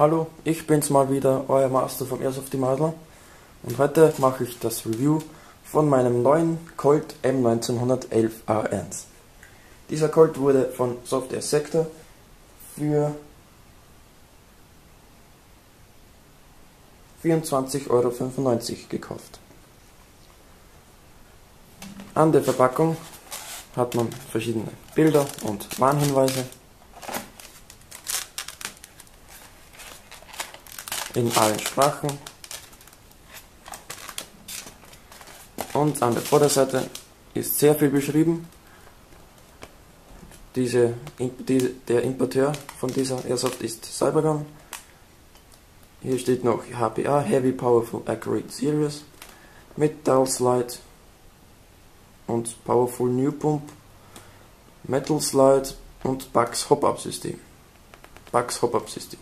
Hallo, ich bin's mal wieder, euer Master vom Airsoft Madler und heute mache ich das Review von meinem neuen Colt M1911 A1. Dieser Colt wurde von Software Sector für 24,95 Euro gekauft. An der Verpackung hat man verschiedene Bilder und Warnhinweise in allen Sprachen. Und an der Vorderseite ist sehr viel beschrieben. Diese, die, der Importeur von dieser Airsoft ist Cybergun. Hier steht noch HPA, Heavy Powerful Accurate Series, Metal Slide und Powerful New Pump, Metal Slide und Bugs Hop-Up System. Bugs Hop-Up System.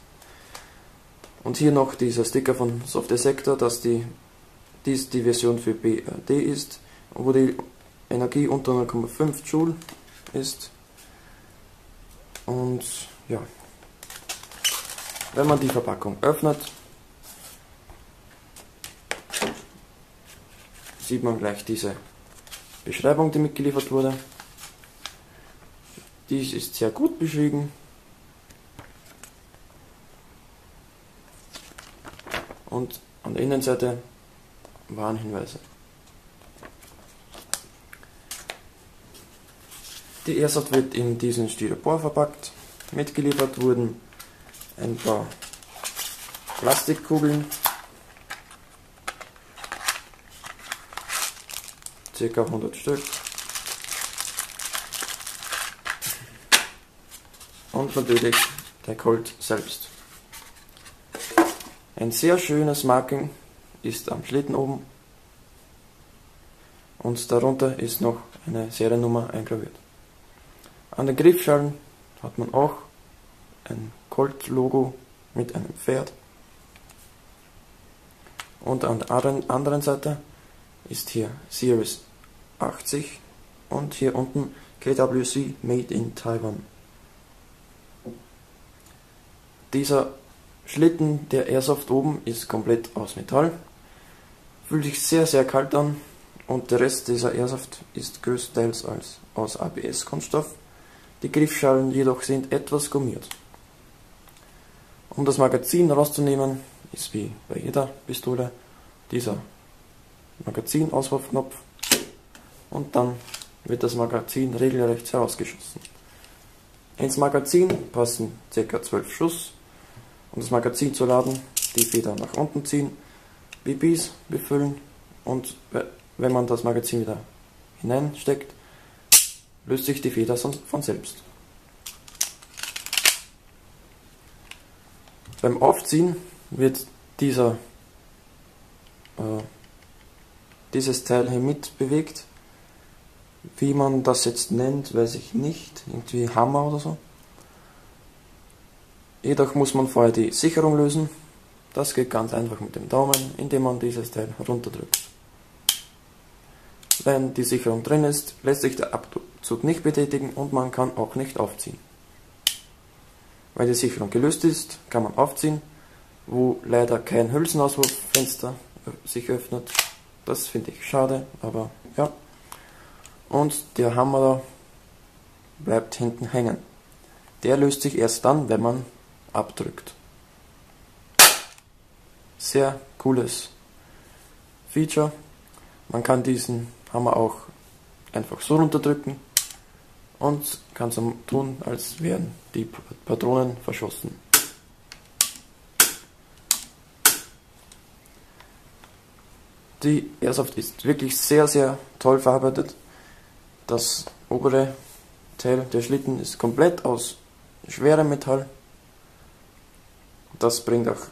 Und hier noch dieser Sticker von Software Sector, dass die, dies die Version für BRD ist, wo die Energie unter 0,5 Joule ist. Und ja, wenn man die Verpackung öffnet, sieht man gleich diese Beschreibung, die mitgeliefert wurde. Dies ist sehr gut beschrieben. Und an der Innenseite Warnhinweise. Die Airsoft wird in diesen Styropor verpackt. Mitgeliefert wurden ein paar Plastikkugeln, circa 100 Stück. Und natürlich der Colt selbst. Ein sehr schönes Marking ist am Schlitten oben und darunter ist noch eine Seriennummer eingraviert. An den Griffschalen hat man auch ein Colt-Logo mit einem Pferd. Und an der anderen Seite ist hier Series 80 und hier unten KWC Made in Taiwan. Dieser Schlitten der Airsoft oben ist komplett aus Metall. Fühlt sich sehr, sehr kalt an und der Rest dieser Airsoft ist größtenteils als, aus ABS-Kunststoff. Die Griffschalen jedoch sind etwas gummiert. Um das Magazin rauszunehmen, ist wie bei jeder Pistole dieser Magazinauswurfknopf und dann wird das Magazin regelrecht herausgeschossen. Ins Magazin passen ca. 12 Schuss um das Magazin zu laden, die Feder nach unten ziehen, BBs befüllen und wenn man das Magazin wieder hineinsteckt, löst sich die Feder von selbst. Beim Aufziehen wird dieser, äh, dieses Teil hier mitbewegt. Wie man das jetzt nennt, weiß ich nicht. Irgendwie Hammer oder so. Jedoch muss man vorher die Sicherung lösen. Das geht ganz einfach mit dem Daumen, indem man dieses Teil runterdrückt. Wenn die Sicherung drin ist, lässt sich der Abzug nicht betätigen und man kann auch nicht aufziehen. Weil die Sicherung gelöst ist, kann man aufziehen, wo leider kein Hülsenauswurffenster sich öffnet. Das finde ich schade, aber ja. Und der Hammer bleibt hinten hängen. Der löst sich erst dann, wenn man abdrückt. Sehr cooles Feature. Man kann diesen Hammer auch einfach so runterdrücken und kann so tun, als wären die Patronen verschossen. Die Airsoft ist wirklich sehr, sehr toll verarbeitet. Das obere Teil der Schlitten ist komplett aus schwerem Metall das bringt auch,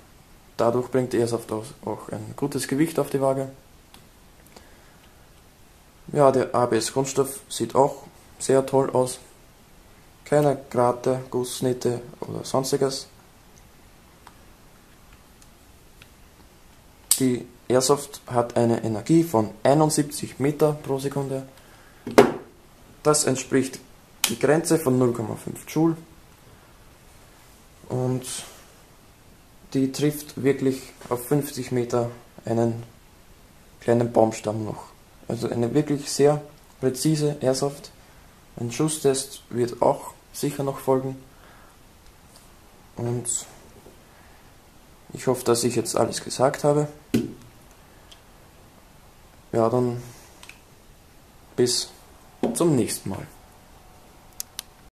dadurch bringt die Airsoft auch ein gutes Gewicht auf die Waage. Ja, der ABS-Kunststoff sieht auch sehr toll aus. Keine Grate, Gussnähte oder sonstiges. Die Airsoft hat eine Energie von 71 Meter pro Sekunde. Das entspricht die Grenze von 0,5 Joule. Und die trifft wirklich auf 50 Meter einen kleinen Baumstamm noch. Also eine wirklich sehr präzise Airsoft. Ein Schusstest wird auch sicher noch folgen. Und ich hoffe, dass ich jetzt alles gesagt habe. Ja, dann bis zum nächsten Mal.